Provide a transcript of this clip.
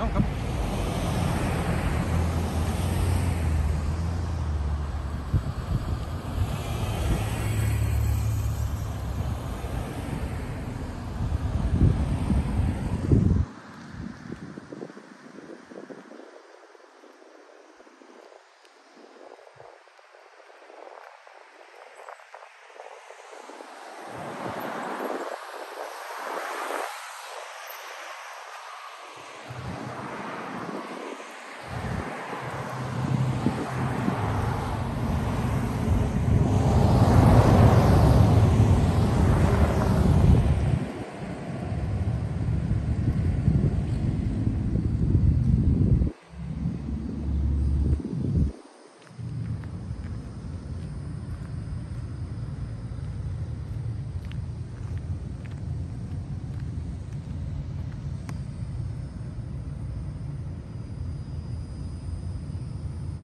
No, come.